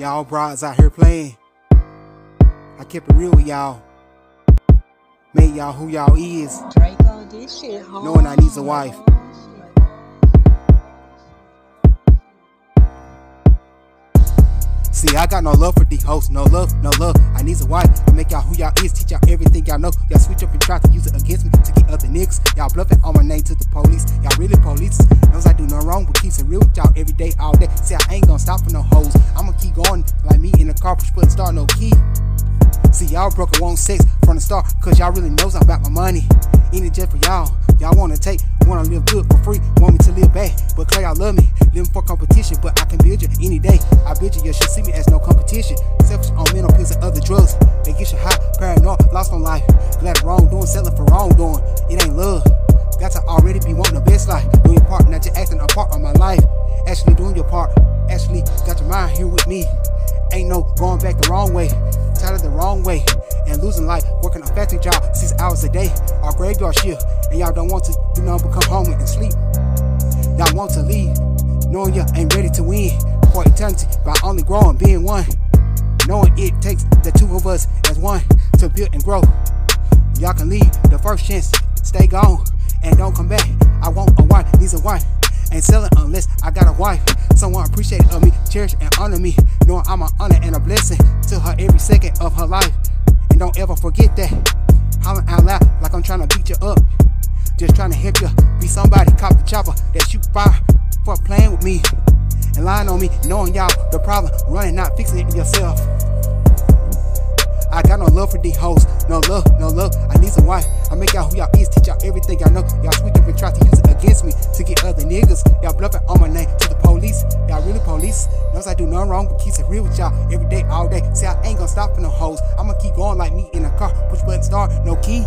Y'all broads out here playing. I kept it real with y'all. Made y'all who y'all is. Draco, this shit hard. Knowing I needs a wife. See, I got no love for these hoes, no love, no love. I need a wife to make y'all who y'all is, teach y'all everything y'all know. Y'all switch up and try to use it against me to get other niggas. Y'all bluffing on my it real with y'all every day, all day. See, I ain't gonna stop for no hoes. I'ma keep going like me in the car, push button, start no key. See, y'all broke and want sex from the start, cause y'all really knows I'm about my money. Ain't it just for y'all? Y'all wanna take, wanna live good for free, want me to live bad. But Clay, y'all love me, living for competition, but I can build you any day. I build you, you should see me as no competition. Selfish on mental pills and other drugs. They get you high, paranoid, lost on life. Glad wrongdoing, selling for wrongdoing. It ain't love. With me. Ain't no going back the wrong way. Tired of the wrong way. And losing life, working a factory job six hours a day. Or graveyard shift. And y'all don't want to nothing but come home and sleep. Y'all want to leave, knowing you ain't ready to win for eternity by only growing, being one. Knowing it takes the two of us as one to build and grow. Y'all can leave the first chance, stay gone and don't come back. I want a wife, needs a wife. Ain't selling unless I got a wife. Someone appreciated of me, cherish and honor me. Knowing I'm an honor and a blessing to her every second of her life. And don't ever forget that. Hollering out loud like I'm trying to beat you up. Just trying to help you be somebody. Cop the chopper that shoot fire for playing with me. And lying on me, knowing y'all the problem. Running, not fixing it yourself. For these hoes, no love, no love. I need some wife. I make y'all who y'all is, teach y'all everything y'all know. Y'all switch up and try to use it against me to get other niggas. Y'all bluffing on my name to the police. Y'all really police. Knows I do nothing wrong, but keeps it real with y'all every day, all day. See, I ain't gonna stop for no hoes. I'ma keep going like me in a car. Push button start, no key.